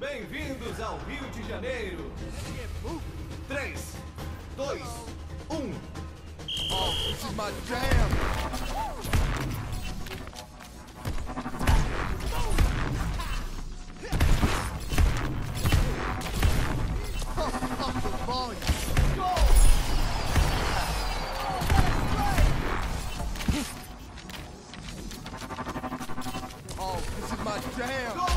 Bem-vindos ao Rio de Janeiro! 3, 2, 1. Oh, this is my jam! Oh, Damn! Go!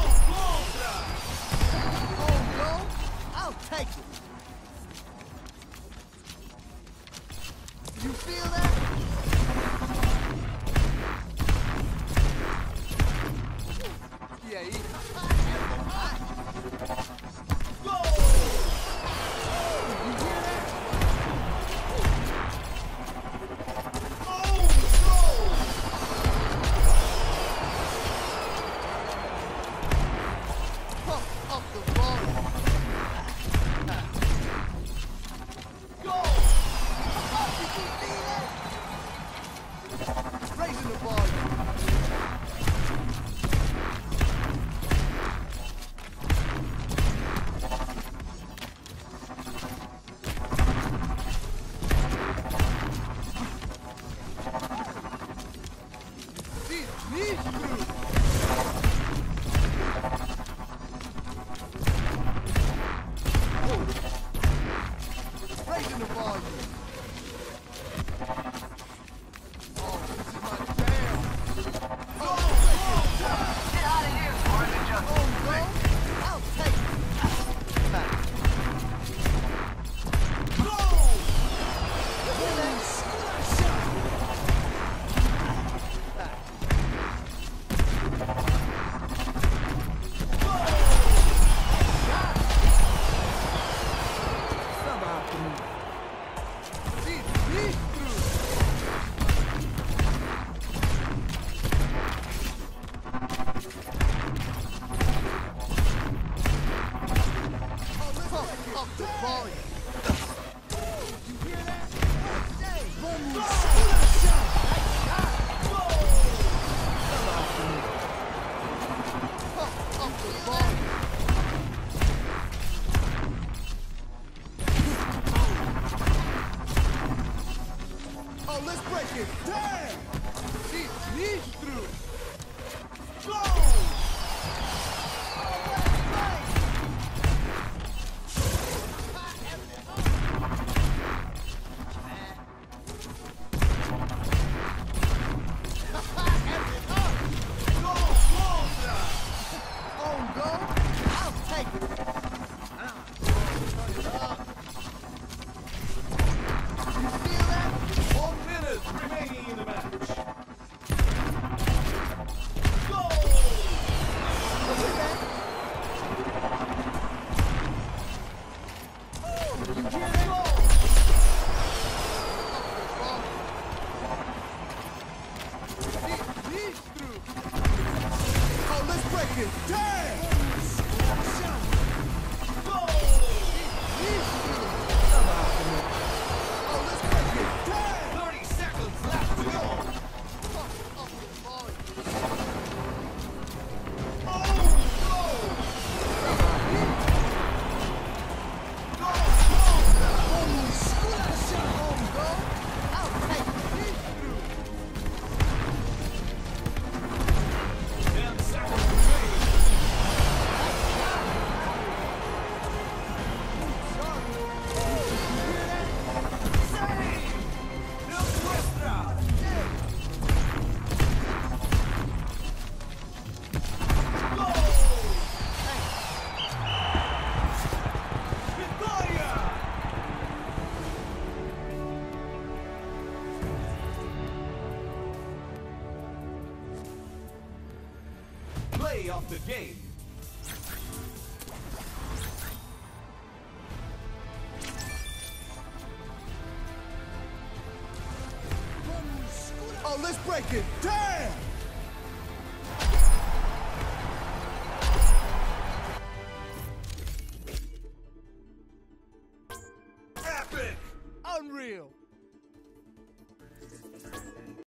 E aí? Oh, let's break it! Damn! Jeez, yeesh! play of the game. Oh, let's break it down!